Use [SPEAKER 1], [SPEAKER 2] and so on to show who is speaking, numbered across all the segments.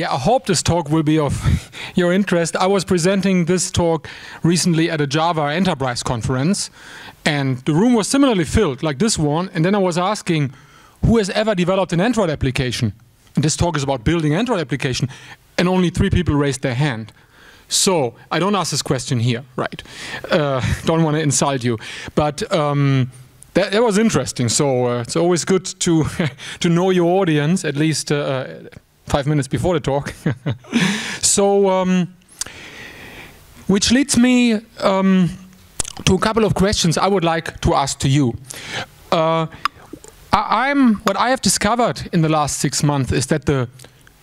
[SPEAKER 1] Yeah, I hope this talk will be of your interest. I was presenting this talk recently at a Java Enterprise conference, and the room was similarly filled, like this one. And then I was asking, who has ever developed an Android application? And this talk is about building Android application, and only three people raised their hand. So I don't ask this question here, right? Uh, don't want to insult you, but um, that, that, was interesting. So uh, it's always good to to know your audience at least uh, five minutes before the talk. so, um, which leads me um, to a couple of questions I would like to ask to you. Uh, I, am what I have discovered in the last six months is that the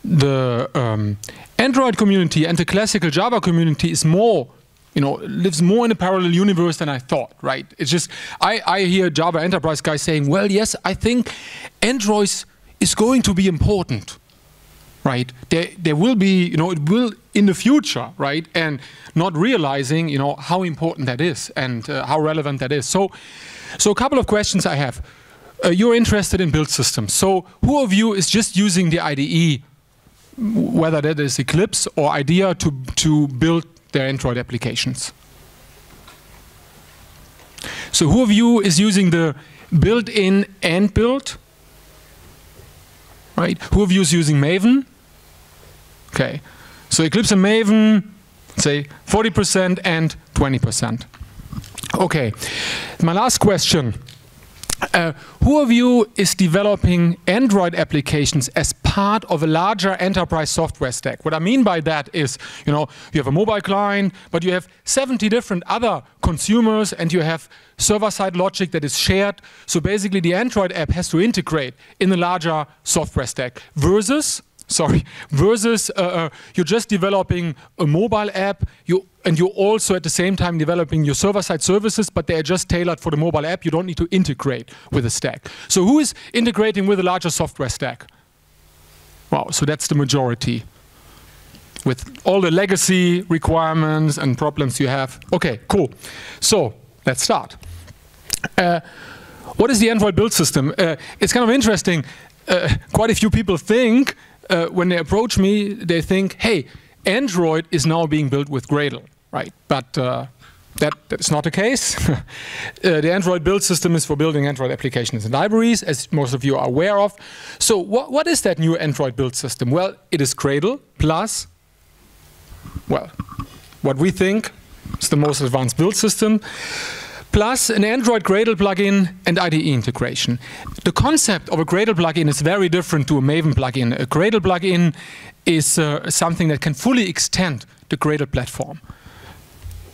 [SPEAKER 1] the um, Android community and the classical Java community is more, you know, lives more in a parallel universe than I thought, right? It's just, I, I hear Java enterprise guys saying, well, yes, I think Android is going to be important, right? There, there will be, you know, it will in the future, right? And not realizing, you know, how important that is and uh, how relevant that is. So, so a couple of questions I have. Uh, you're interested in build systems. So who of you is just using the IDE whether that is Eclipse or IDEA to, to build their Android applications. So who of you is using the built-in Ant build? Right? Who of you is using Maven? Okay. So Eclipse and Maven, say 40% and 20%. Okay. My last question. Uh, who of you is developing Android applications as part of a larger enterprise software stack? What I mean by that is, you know, you have a mobile client, but you have 70 different other consumers and you have server-side logic that is shared. So basically the Android app has to integrate in the larger software stack versus sorry, versus uh, uh, you're just developing a mobile app, you and you're also at the same time developing your server-side services, but they're just tailored for the mobile app. You don't need to integrate with a stack. So who is integrating with a larger software stack? Wow, so that's the majority. With all the legacy requirements and problems you have. Okay, cool. So let's start. Uh, what is the Android build system? Uh, it's kind of interesting. Uh, quite a few people think uh, when they approach me, they think, hey, Android is now being built with Gradle, right? But uh, that, that's not the case. uh, the Android build system is for building Android applications and libraries, as most of you are aware of. So what, what is that new Android build system? Well, it is Gradle plus, well, what we think is the most advanced build system plus an Android Gradle plugin and IDE integration. The concept of a Gradle plugin is very different to a Maven plugin. A Gradle plugin is uh, something that can fully extend the Gradle platform.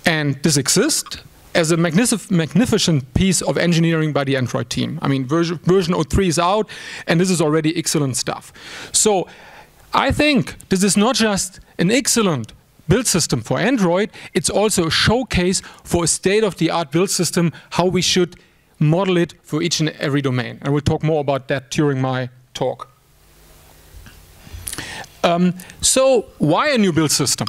[SPEAKER 1] And this exists as a magnific magnificent piece of engineering by the Android team. I mean, version, version 03 is out, and this is already excellent stuff. So I think this is not just an excellent build system for Android, it's also a showcase for a state-of-the-art build system, how we should model it for each and every domain. And we'll talk more about that during my talk. Um, so why a new build system?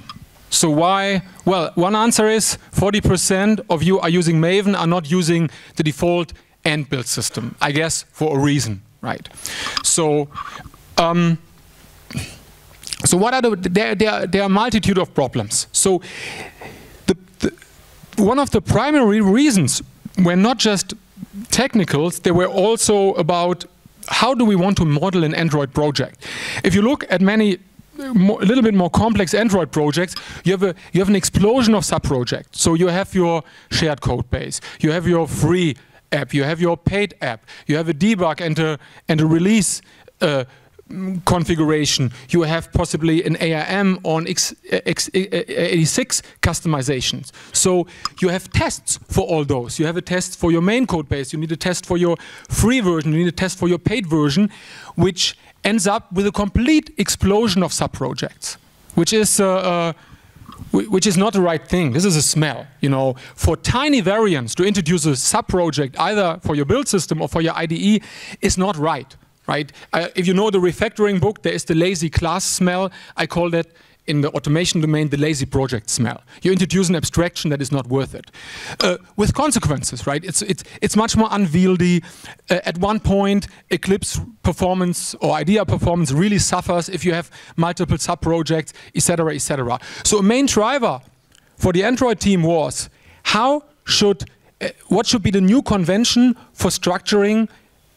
[SPEAKER 1] So why? Well, one answer is 40% of you are using Maven are not using the default Ant build system. I guess for a reason, right? So um, so what are the, there, there, there are a multitude of problems. So the, the, one of the primary reasons were not just technicals, they were also about how do we want to model an Android project. If you look at many a little bit more complex Android projects, you have a you have an explosion of sub-projects. So you have your shared code base, you have your free app, you have your paid app, you have a debug and a and a release uh, configuration, you have possibly an ARM on X, X, 86 customizations. So you have tests for all those. You have a test for your main code base, you need a test for your free version, you need a test for your paid version, which ends up with a complete explosion of sub-projects, which is uh, uh, which is not the right thing. This is a smell. You know, for tiny variants to introduce a sub-project either for your build system or for your IDE is not right right? Uh, if you know the refactoring book, there is the lazy class smell. I call that in the automation domain the lazy project smell. You introduce an abstraction that is not worth it. Uh, with consequences, right? It's, it's, it's much more unwieldy. Uh, at one point, Eclipse performance or IDEA performance really suffers if you have multiple sub-projects, etc., etc. So a main driver for the Android team was how should, uh, what should be the new convention for structuring,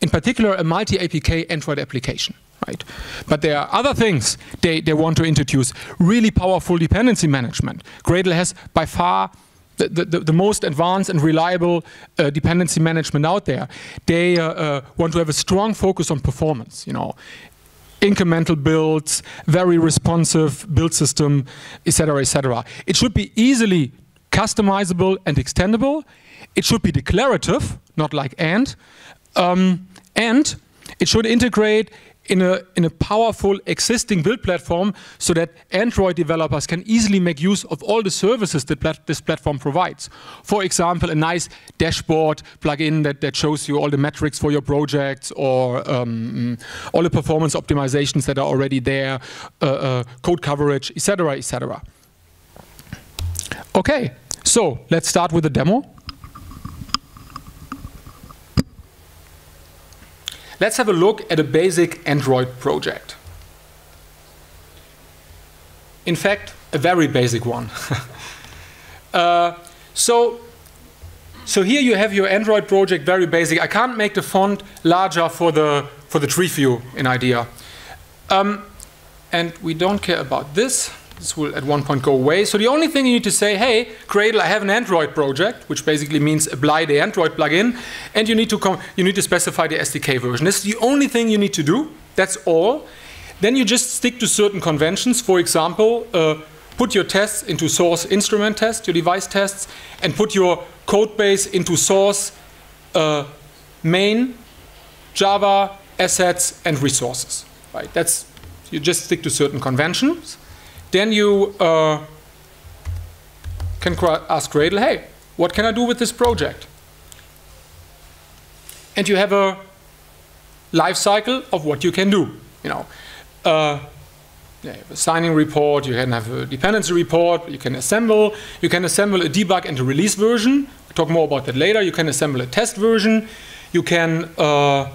[SPEAKER 1] in particular, a multi-APK Android application right? But there are other things they, they want to introduce. Really powerful dependency management. Gradle has by far the, the, the most advanced and reliable uh, dependency management out there. They uh, uh, want to have a strong focus on performance, you know, incremental builds, very responsive build system, etc., etc. It should be easily customizable and extendable. It should be declarative, not like Ant. Um, and it should integrate in a, in a powerful existing build platform so that Android developers can easily make use of all the services that plat this platform provides. For example, a nice dashboard plugin that, that shows you all the metrics for your projects or um, all the performance optimizations that are already there, uh, uh, code coverage, etc., etc. Okay, so let's start with the demo. Let's have a look at a basic Android project. In fact, a very basic one. uh, so, so here you have your Android project, very basic. I can't make the font larger for the, for the tree view in IDEA. Um, and we don't care about this. This will at one point go away. So the only thing you need to say, hey, Gradle, I have an Android project, which basically means apply the Android plugin, and you need to you need to specify the SDK version. This is the only thing you need to do. That's all. Then you just stick to certain conventions. For example, uh, put your tests into source instrument tests, your device tests, and put your code base into source uh, main, Java, assets, and resources. Right? That's you just stick to certain conventions. Then you uh, can ask Gradle, hey, what can I do with this project? And you have a life cycle of what you can do. You know, uh, you have a signing report, you can have a dependency report, you can assemble, you can assemble a debug and a release version. We'll talk more about that later. You can assemble a test version. You can uh,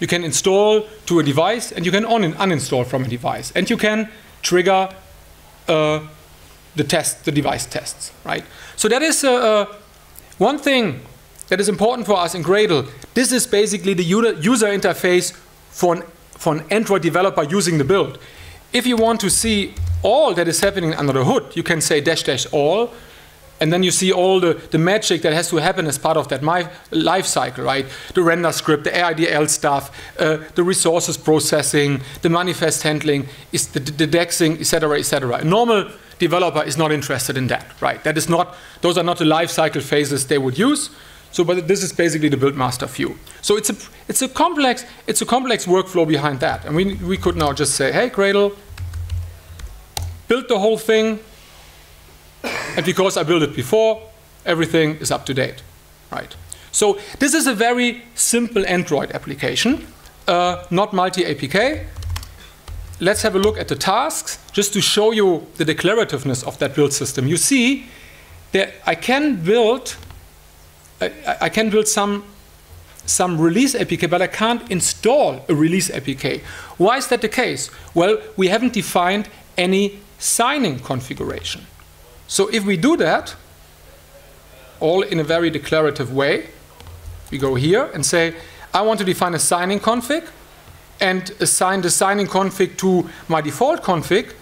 [SPEAKER 1] you can install to a device, and you can un uninstall from a device, and you can trigger uh, the test, the device tests, right? So that is uh, uh, one thing that is important for us in Gradle. This is basically the user interface for an, for an Android developer using the build. If you want to see all that is happening under the hood, you can say dash dash all, and then you see all the, the magic that has to happen as part of that my life cycle, right? The render script, the AIDL stuff, uh, the resources processing, the manifest handling, is the, the dexing, etc., etc. A normal developer is not interested in that, right? That is not; those are not the life cycle phases they would use. So, but this is basically the build master view. So it's a it's a complex it's a complex workflow behind that, and we we could now just say, hey, Gradle, build the whole thing and because I built it before, everything is up to date, right? So this is a very simple Android application, uh, not multi-APK. Let's have a look at the tasks, just to show you the declarativeness of that build system. You see that I can build, I, I can build some some release APK, but I can't install a release APK. Why is that the case? Well, we haven't defined any signing configuration. So if we do that, all in a very declarative way, we go here and say, I want to define a signing config and assign the signing config to my default config,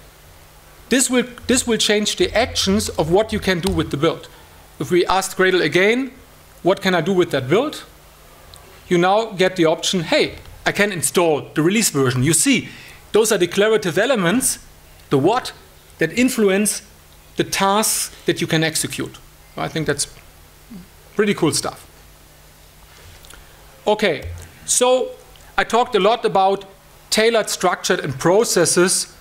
[SPEAKER 1] this will, this will change the actions of what you can do with the build. If we ask Gradle again, what can I do with that build? You now get the option, hey, I can install the release version. You see, those are declarative elements, the what, that influence the tasks that you can execute. I think that's pretty cool stuff. Okay, so I talked a lot about tailored, structured, and processes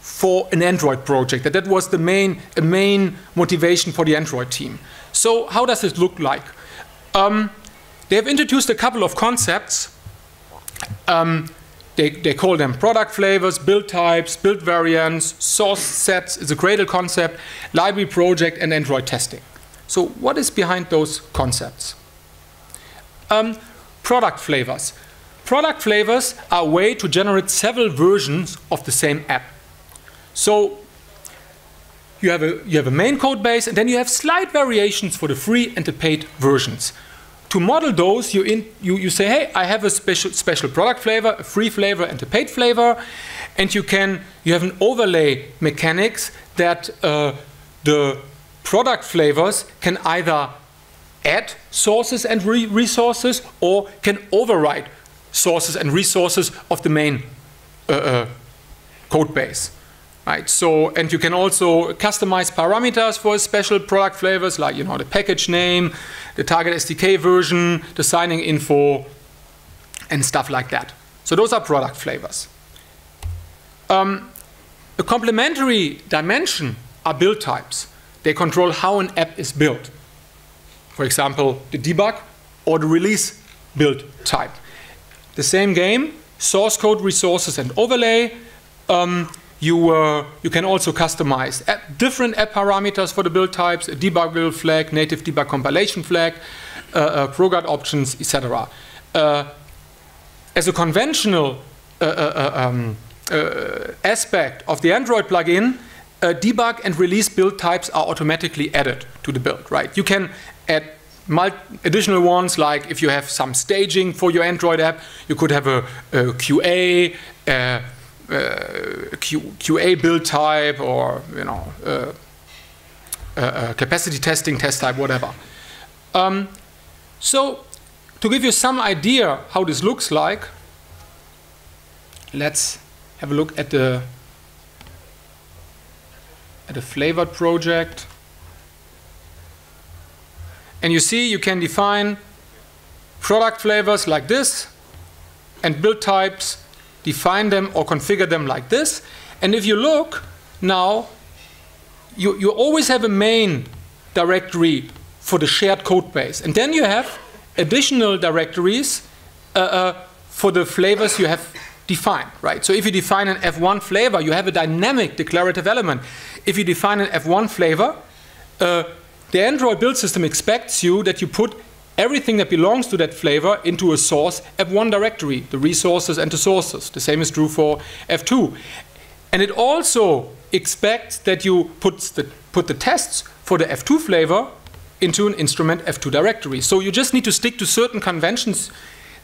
[SPEAKER 1] for an Android project. That that was the main, a main motivation for the Android team. So how does it look like? Um, they have introduced a couple of concepts. Um, they, they call them product flavors, build types, build variants, source sets, it's a Gradle concept, library project, and Android testing. So what is behind those concepts? Um, product flavors. Product flavors are a way to generate several versions of the same app. So you have a, you have a main code base, and then you have slight variations for the free and the paid versions. To model those, you, in, you, you say, hey, I have a special, special product flavor, a free flavor, and a paid flavor, and you can you have an overlay mechanics that uh, the product flavors can either add sources and re resources or can override sources and resources of the main uh, uh, code base. Right, so, and you can also customize parameters for special product flavors like, you know, the package name, the target SDK version, the signing info, and stuff like that. So those are product flavors. Um, a complementary dimension are build types. They control how an app is built. For example, the debug or the release build type. The same game, source code, resources, and overlay. Um, you, uh, you can also customize app, different app parameters for the build types, a debug flag, native debug compilation flag, uh, uh, ProGuard options, etc. Uh, as a conventional uh, uh, um, aspect of the Android plugin, debug and release build types are automatically added to the build, right? You can add additional ones, like if you have some staging for your Android app, you could have a, a QA, Q, QA build type or you know uh, uh, capacity testing test type, whatever. Um, so to give you some idea how this looks like, let's have a look at the at a flavored project. And you see you can define product flavors like this and build types define them or configure them like this. And if you look now, you, you always have a main directory for the shared code base. And then you have additional directories uh, uh, for the flavors you have defined, right? So if you define an F1 flavor, you have a dynamic declarative element. If you define an F1 flavor, uh, the Android build system expects you that you put everything that belongs to that flavor into a source F1 directory, the resources and the sources. The same is true for F2. And it also expects that you put the, put the tests for the F2 flavor into an instrument F2 directory. So you just need to stick to certain conventions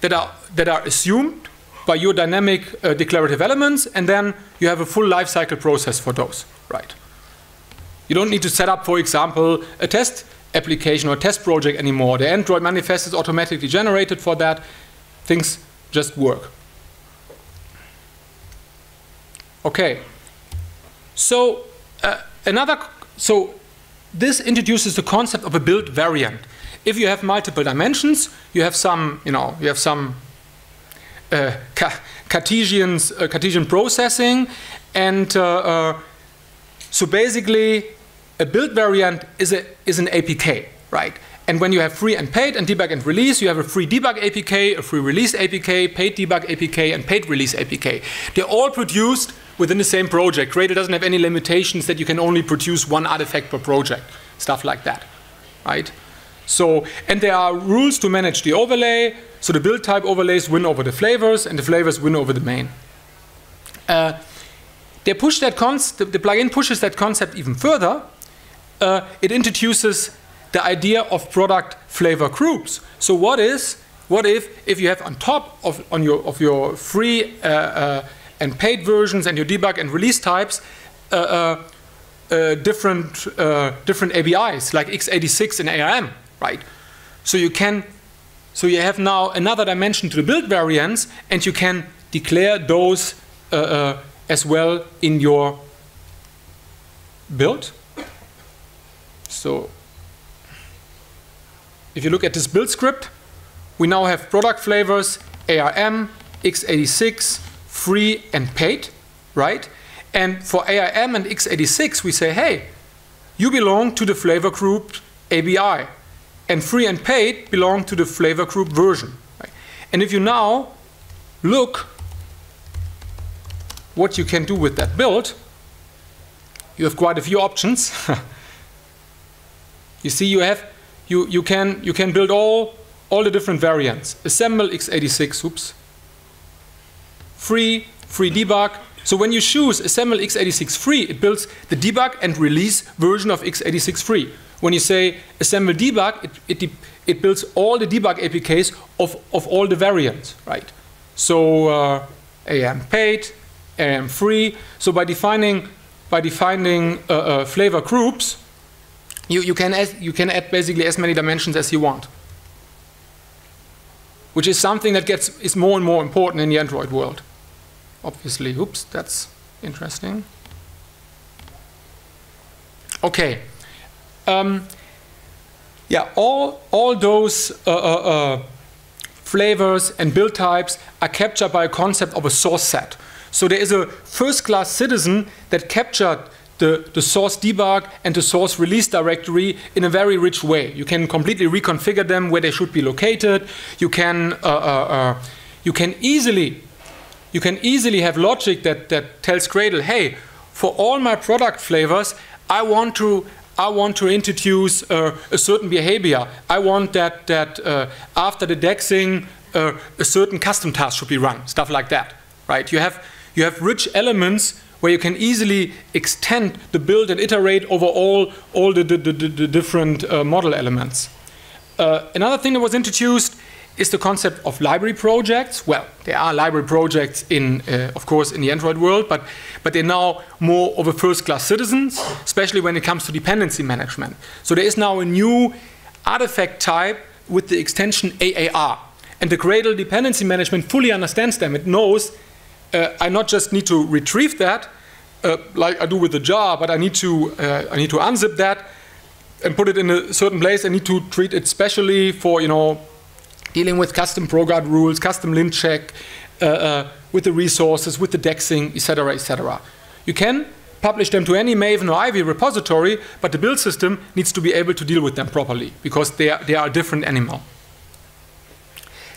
[SPEAKER 1] that are, that are assumed by your dynamic uh, declarative elements, and then you have a full lifecycle process for those, right? You don't need to set up, for example, a test application or test project anymore. The Android manifest is automatically generated for that. Things just work. Okay. So uh, another, so this introduces the concept of a build variant. If you have multiple dimensions, you have some, you know, you have some uh, Cartesian, uh, Cartesian processing, and uh, uh, so basically a build variant is, a, is an APK, right? And when you have free and paid and debug and release, you have a free debug APK, a free release APK, paid debug APK, and paid release APK. They're all produced within the same project. Gradle doesn't have any limitations that you can only produce one artifact per project, stuff like that, right? So, and there are rules to manage the overlay. So the build type overlays win over the flavors, and the flavors win over the main. Uh, they push that the, the plugin pushes that concept even further uh, it introduces the idea of product flavor groups. So what is what if if you have on top of on your of your free uh, uh, and paid versions and your debug and release types uh, uh, uh, different different ABIs like x86 and ARM, right? So you can so you have now another dimension to the build variants, and you can declare those as well in your build. So if you look at this build script, we now have product flavors, ARM, x86, free and paid, right? And for ARM and x86, we say, hey, you belong to the flavor group ABI, and free and paid belong to the flavor group version. Right? And if you now look what you can do with that build, you have quite a few options. you see, you have you you can you can build all all the different variants. Assemble x86, oops. Free, free debug. So when you choose assemble x86 free, it builds the debug and release version of x86 free. When you say assemble debug, it, it, it builds all the debug APKs of, of all the variants, right? So uh, ARM paid, ARM free. So by defining by defining uh, uh, flavor groups, you, you, can add, you can add basically as many dimensions as you want. Which is something that gets is more and more important in the Android world. Obviously, oops, that's interesting. Okay. Um, yeah, all, all those uh, uh, uh, flavors and build types are captured by a concept of a source set. So there is a first-class citizen that captured the, the source debug and the source release directory in a very rich way. You can completely reconfigure them where they should be located. You can, uh, uh, uh, you can easily you can easily have logic that, that tells Gradle, hey, for all my product flavors, I want to I want to introduce uh, a certain behavior. I want that that uh, after the dexing, uh, a certain custom task should be run, stuff like that, right? You have you have rich elements where you can easily extend the build and iterate over all, all the, the, the, the different uh, model elements. Uh, another thing that was introduced is the concept of library projects. Well, there are library projects in, uh, of course, in the Android world, but, but they're now more of a first-class citizens, especially when it comes to dependency management. So there is now a new artifact type with the extension AAR. And the Gradle dependency management fully understands them. It knows uh, I not just need to retrieve that, uh, like I do with the jar, but I need to uh, I need to unzip that and put it in a certain place. I need to treat it specially for you know dealing with custom ProGuard rules, custom lint check, uh, uh, with the resources, with the dexing, etc., etc. You can publish them to any Maven or Ivy repository, but the build system needs to be able to deal with them properly because they are, they are a different animal.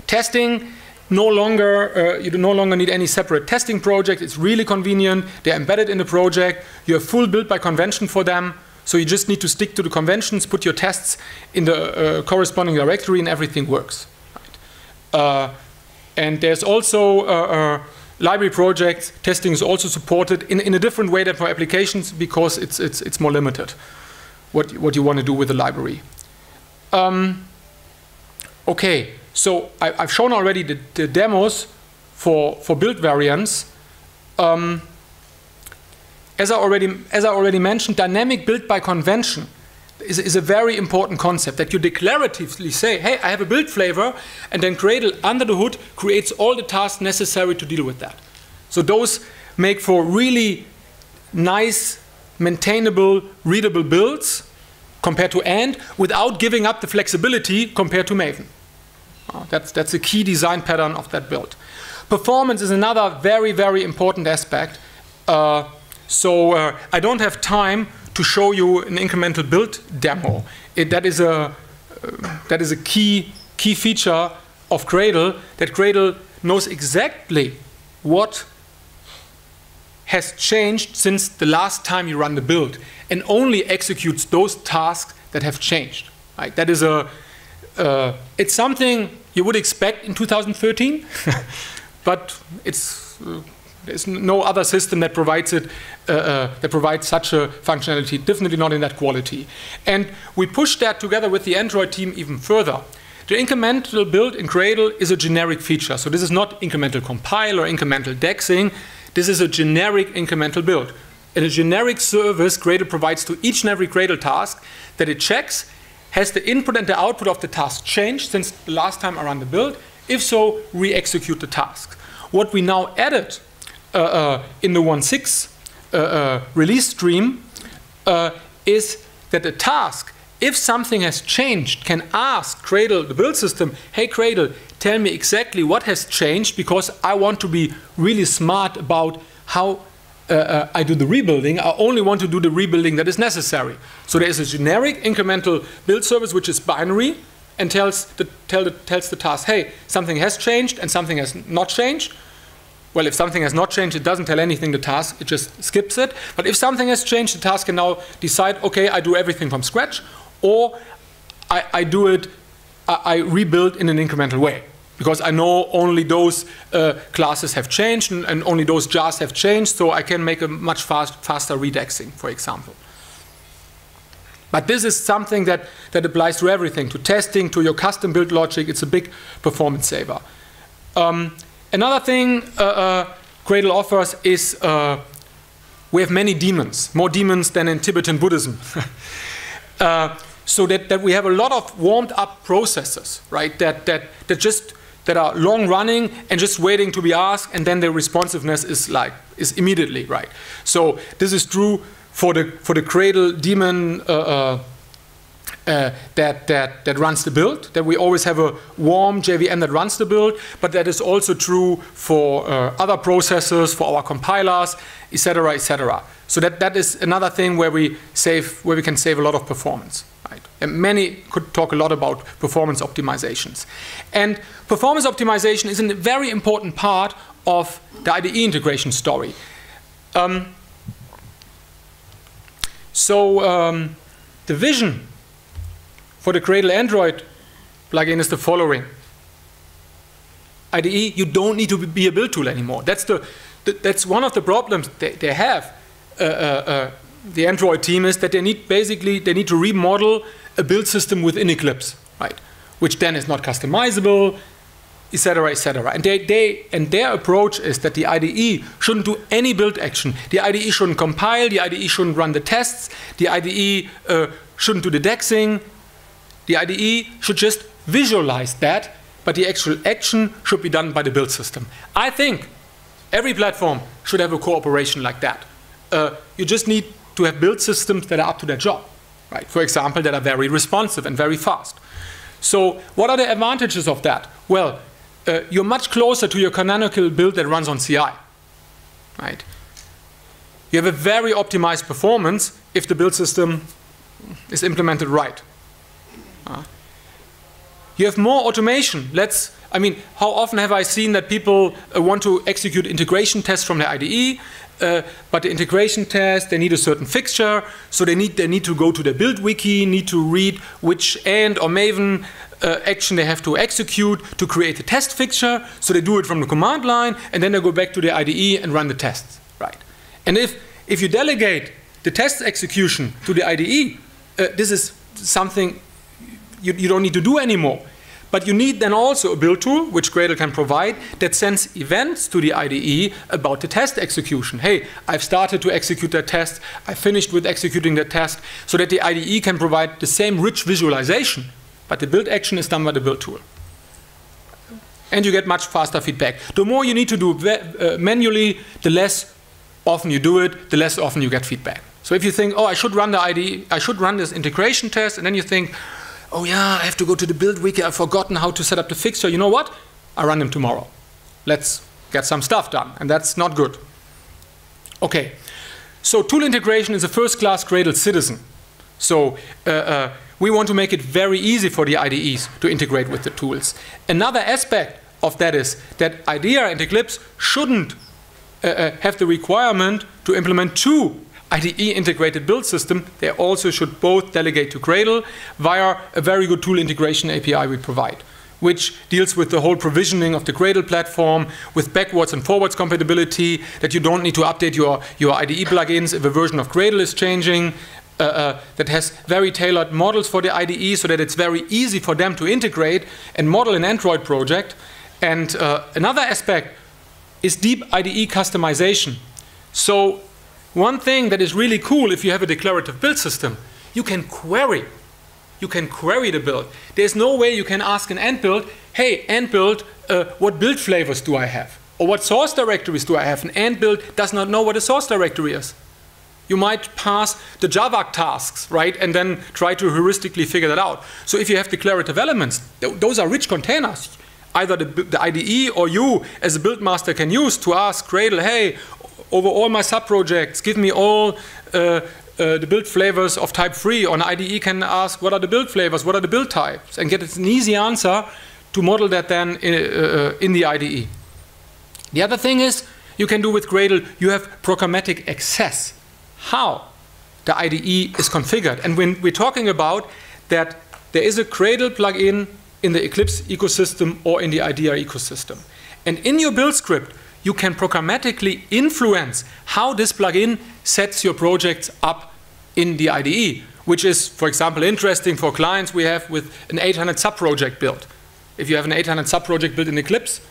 [SPEAKER 1] Testing no longer, uh, you no longer need any separate testing project. It's really convenient. They're embedded in the project. You have full build by convention for them. So you just need to stick to the conventions, put your tests in the uh, corresponding directory, and everything works. Right. Uh, and there's also uh, uh, library projects. Testing is also supported in, in a different way than for applications because it's, it's, it's more limited what, what you want to do with the library. Um, okay. So I, have shown already the, the, demos for, for build variants. Um, as, I already, as I already mentioned, dynamic build by convention is, is, a very important concept that you declaratively say, hey, I have a build flavor, and then Gradle under the hood creates all the tasks necessary to deal with that. So those make for really nice, maintainable, readable builds compared to Ant without giving up the flexibility compared to Maven. Uh, that's, that's a key design pattern of that build. Performance is another very, very important aspect. Uh, so uh, I don't have time to show you an incremental build demo. It, that is a uh, that is a key key feature of Gradle that Gradle knows exactly what has changed since the last time you run the build and only executes those tasks that have changed. Right? That is a uh, it's something you would expect in 2013, but it's uh, there's no other system that provides it uh, uh, that provides such a functionality. Definitely not in that quality. And we push that together with the Android team even further. The incremental build in Gradle is a generic feature. So this is not incremental compile or incremental dexing. This is a generic incremental build. In a generic service, Gradle provides to each and every Gradle task that it checks has the input and the output of the task changed since the last time I ran the build? If so, re-execute the task. What we now added uh, uh, in the 1.6 uh, uh, release stream uh, is that the task, if something has changed, can ask Gradle, the build system, hey Gradle, tell me exactly what has changed because I want to be really smart about how uh, uh, I do the rebuilding, I only want to do the rebuilding that is necessary. So there is a generic incremental build service which is binary and tells the, tell the, tells the task, hey, something has changed and something has not changed. well, if something has not changed, it doesn't tell anything the task, it just skips it. But if something has changed, the task can now decide, okay, I do everything from scratch, or I, I do it, I, I, rebuild in an incremental way. Because I know only those uh, classes have changed and, and, only those jars have changed, so I can make a much fast, faster redexing, for example. But this is something that, that applies to everything, to testing, to your custom build logic. It's a big performance saver. Um, another thing uh, uh, Gradle offers is uh, we have many demons, more demons than in Tibetan Buddhism. Uh, so that, that we have a lot of warmed up processes, right, that, that, that just that are long running and just waiting to be asked, and then the responsiveness is like is immediately right. So this is true for the for the Gradle daemon uh, uh, uh, that that that runs the build. That we always have a warm JVM that runs the build, but that is also true for uh, other processors, for our compilers, etc., etc. So that that is another thing where we save where we can save a lot of performance. Right? And many could talk a lot about performance optimizations. And performance optimization is a very important part of the IDE integration story. Um, so um, the vision for the Gradle Android plugin is the following. IDE, you don't need to be a build tool anymore. That's, the, the that's one of the problems they, they have. Uh, uh, uh, the Android team is that they need basically they need to remodel a build system within Eclipse, right? Which then is not customizable, etc., etc. And they, they and their approach is that the IDE shouldn't do any build action. The IDE shouldn't compile. The IDE shouldn't run the tests. The IDE uh, shouldn't do the dexing. The IDE should just visualize that, but the actual action should be done by the build system. I think every platform should have a cooperation like that. Uh, you just need to have build systems that are up to their job, right? For example, that are very responsive and very fast. So, what are the advantages of that? Well, uh, you're much closer to your canonical build that runs on CI. Right? You have a very optimized performance if the build system is implemented right. Uh, you have more automation. Let's, I mean, how often have I seen that people uh, want to execute integration tests from their IDE, uh, but the integration test, they need a certain fixture, so they need, they need to go to the build wiki, need to read which Ant or Maven uh, action they have to execute to create a test fixture. So they do it from the command line, and then they go back to the IDE and run the tests. Right. And if if you delegate the test execution to the IDE, uh, this is something you, you don't need to do anymore. But you need then also a build tool, which Gradle can provide, that sends events to the IDE about the test execution. Hey, I've started to execute that test, I finished with executing that test, so that the IDE can provide the same rich visualization but the build action is done by the build tool. And you get much faster feedback. The more you need to do uh, manually, the less often you do it, the less often you get feedback. So if you think, oh, I should run the IDE, I should run this integration test, and then you think, oh yeah, I have to go to the build wiki, I've forgotten how to set up the fixture. You know what? I run them tomorrow. Let's get some stuff done. And that's not good. Okay. So tool integration is a first-class Gradle citizen. So uh, uh, we want to make it very easy for the IDEs to integrate with the tools. Another aspect of that is that IDEA and Eclipse shouldn't uh, uh have the requirement to implement two IDE integrated build system. They also should both delegate to Gradle via a very good tool integration API we provide which deals with the whole provisioning of the Gradle platform with backwards and forwards compatibility, that you don't need to update your, your IDE plugins if a version of Gradle is changing, uh, uh, that has very tailored models for the IDE so that it's very easy for them to integrate and model an Android project. And uh, another aspect is deep IDE customization. So one thing that is really cool if you have a declarative build system, you can query. You can query the build. There's no way you can ask an Ant build, hey, Ant build, uh, what build flavors do I have? Or what source directories do I have? An Ant build does not know what a source directory is you might pass the Java tasks, right, and then try to heuristically figure that out. So if you have declarative elements, th those are rich containers. Either the, the, IDE or you as a build master can use to ask Gradle, hey, over all my subprojects, give me all uh, uh, the build flavors of type 3. Or an IDE can ask, what are the build flavors, what are the build types, and get an easy answer to model that then in, uh, uh in the IDE. The other thing is you can do with Gradle, you have programmatic access. How the IDE is configured. And when we're talking about that there is a Gradle plugin in the Eclipse ecosystem or in the IDEA ecosystem. And in your build script, you can programmatically influence how this plugin sets your projects up in the IDE, which is, for example, interesting for clients we have with an 800 sub-project build. If you have an 800 sub-project built in Eclipse,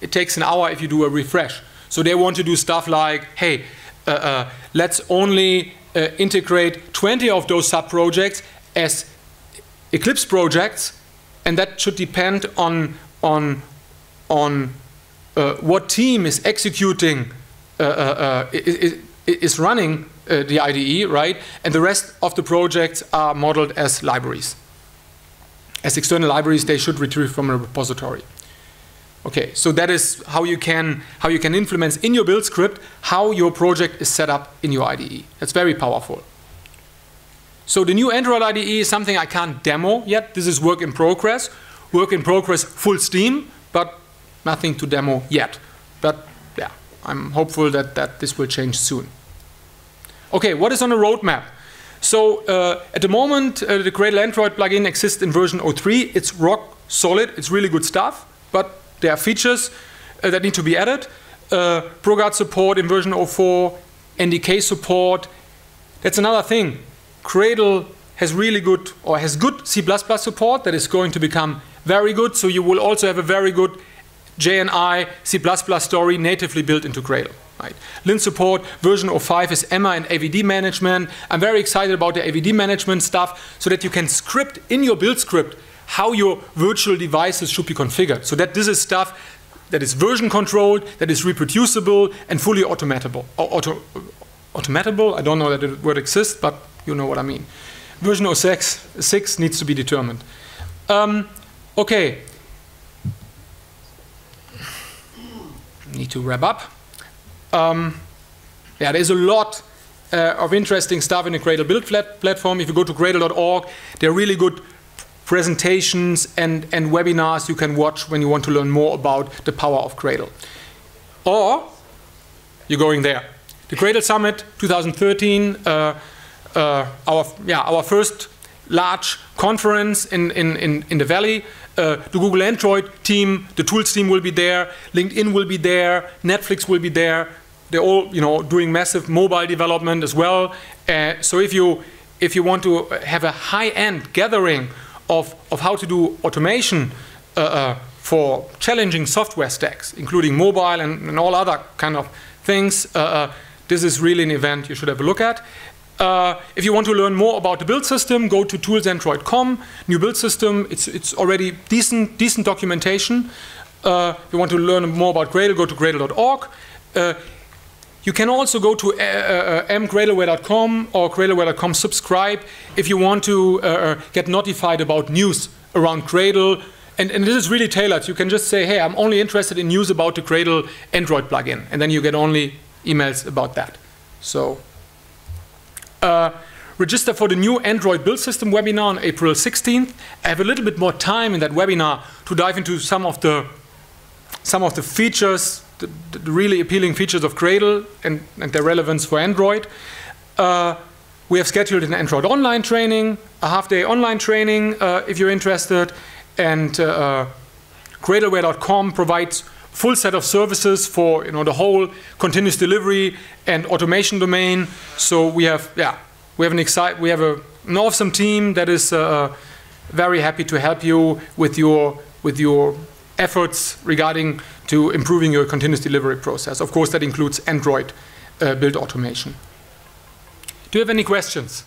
[SPEAKER 1] it takes an hour if you do a refresh. So they want to do stuff like, hey, uh, uh, let's only uh, integrate 20 of those sub-projects as Eclipse projects, and that should depend on, on, on uh, what team is executing, uh, uh, is, is, running the IDE, right? And the rest of the projects are modeled as libraries. As external libraries, they should retrieve from a repository. Okay, so that is how you can how you can influence in your build script how your project is set up in your IDE. That's very powerful. So the new Android IDE is something I can't demo yet. This is work in progress. Work in progress full steam, but nothing to demo yet. But yeah, I'm hopeful that, that this will change soon. Okay, what is on the roadmap? So uh, at the moment, uh, the Gradle Android plugin exists in version 03. It's rock solid. It's really good stuff, but there are features uh, that need to be added. Uh, ProGuard support in version 04, NDK support. That's another thing. Gradle has really good, or has good C++ support that is going to become very good. So you will also have a very good JNI C++ story natively built into Gradle. Right. Lint support version 05 is Emma and AVD management. I'm very excited about the AVD management stuff so that you can script in your build script how your virtual devices should be configured. So that this is stuff that is version controlled, that is reproducible, and fully automatable. Auto, automatable, I don't know that the word exists, but you know what I mean. Version 06 6 needs to be determined. Um, okay. Need to wrap up. Um, yeah, there's a lot uh, of interesting stuff in the Gradle build platform. If you go to gradle.org, there are really good presentations and, and webinars you can watch when you want to learn more about the power of Gradle. Or you're going there. The Gradle Summit 2013, uh, uh, our, yeah, our first large conference in, in, in, in the Valley. Uh, the Google Android team, the tools team will be there, LinkedIn will be there, Netflix will be there. They're all you know, doing massive mobile development as well. Uh, so if you, if you want to have a high-end gathering of, of how to do automation uh, uh, for challenging software stacks, including mobile and, and all other kind of things, uh, uh this is really an event you should have a look at. Uh, if you want to learn more about the build system, go to toolsandroid.com. New build system, it's, it's already decent, decent documentation. Uh, if you want to learn more about Gradle, go to gradle.org. You can also go to uh, uh, mgradleware.com or gradleware.com subscribe if you want to uh, uh, get notified about news around Gradle. And, and, this is really tailored. You can just say, hey, I'm only interested in news about the Gradle Android plugin. And then you get only emails about that. So uh, register for the new Android build system webinar on April 16th. I have a little bit more time in that webinar to dive into some of the some of the features the, the really appealing features of Gradle and, and their relevance for Android. Uh, we have scheduled an Android online training, a half-day online training uh, if you're interested, and uh, Gradleware.com provides full set of services for you know the whole continuous delivery and automation domain. So we have yeah we have an excite we have a, an awesome team that is uh, very happy to help you with your with your efforts regarding to improving your continuous delivery process. Of course, that includes Android uh, build automation. Do you have any questions?